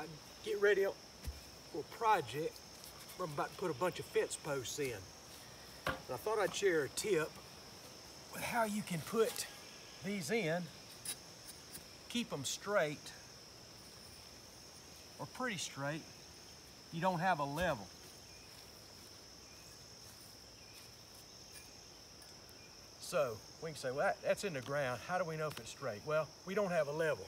I get ready for a project where I'm about to put a bunch of fence posts in. And I thought I'd share a tip with how you can put these in, keep them straight, or pretty straight. You don't have a level. So we can say, well, that, that's in the ground. How do we know if it's straight? Well, we don't have a level.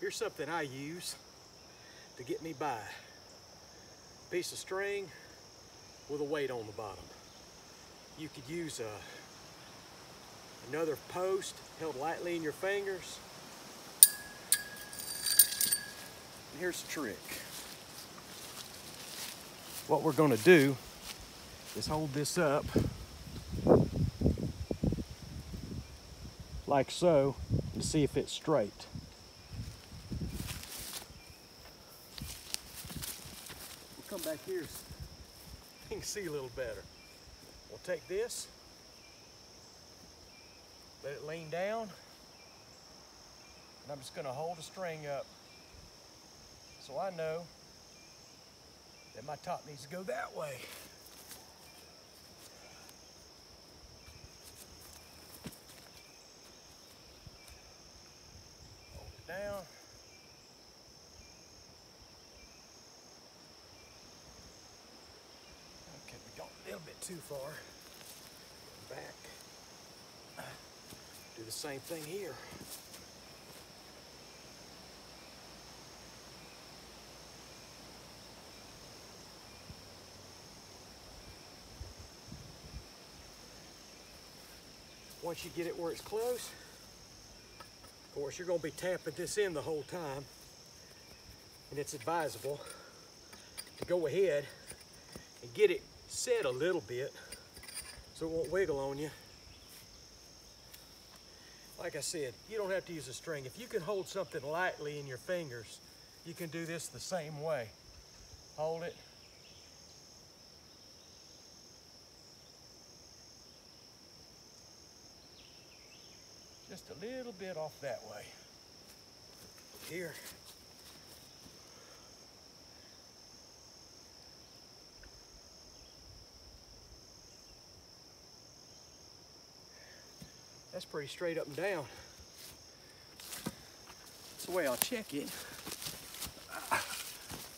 Here's something I use to get me by. a Piece of string with a weight on the bottom. You could use a, another post held lightly in your fingers. And here's the trick. What we're gonna do is hold this up like so to see if it's straight. Come back here so you can see a little better. We'll take this, let it lean down, and I'm just gonna hold the string up so I know that my top needs to go that way. down. Okay, we got a little bit too far. Back. Do the same thing here. Once you get it where it's close, of course, you're gonna be tapping this in the whole time, and it's advisable to go ahead and get it set a little bit so it won't wiggle on you. Like I said, you don't have to use a string. If you can hold something lightly in your fingers, you can do this the same way. Hold it, just a little bit off that way. Here. That's pretty straight up and down. That's the way I'll check it.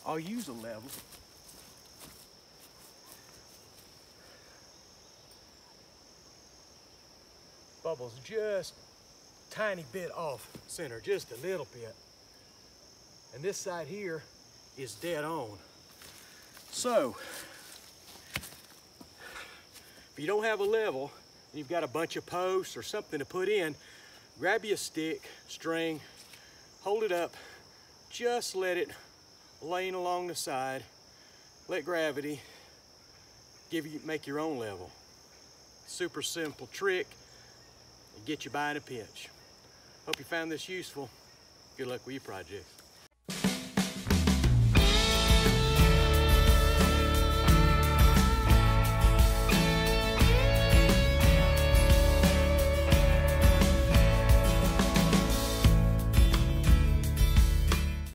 I'll use a level. Bubbles just tiny bit off center, just a little bit. And this side here is dead on. So, if you don't have a level, you've got a bunch of posts or something to put in, grab you a stick, string, hold it up, just let it lean along the side, let gravity give you, make your own level. Super simple trick, get you by in a pinch. Hope you found this useful. Good luck with your projects.